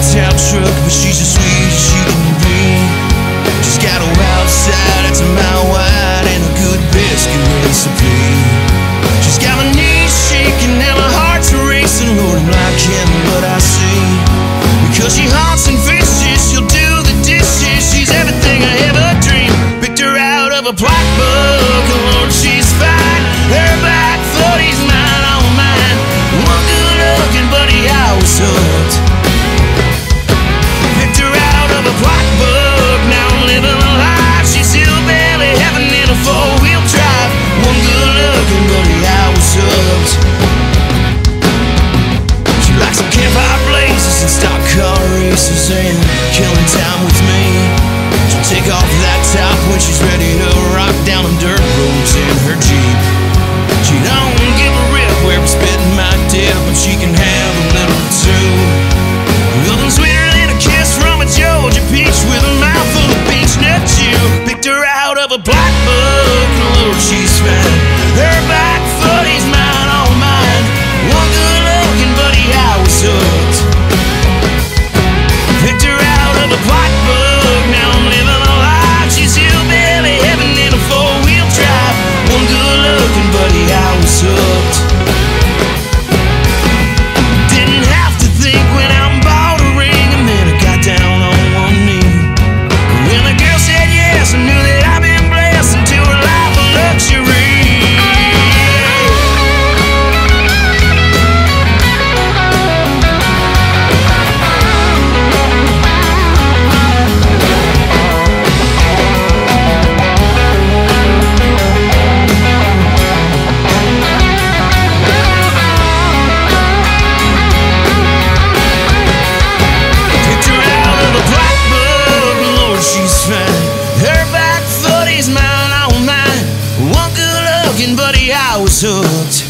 ragtime truck, but she's as sweet as she can be. She's got a wild side, that's mile wide, and a good biscuit recipe. She's got my knees shaking, and my heart's racing, Lord, I'm liking what I see. Because she haunts and fishes, she'll do the dishes, she's everything I ever dreamed. Picked her out of a plat book. scene Killing time with me. She take off that top when she's ready to rock down on dirt roads in her Jeep. She don't give a rip where I'm spitting my dip But she can have a little too. Nothing sweeter than a kiss from a Georgia peach With a mouth full of Beech-Nut chew Picked her out of a plat book, and Lord, she's fat thousand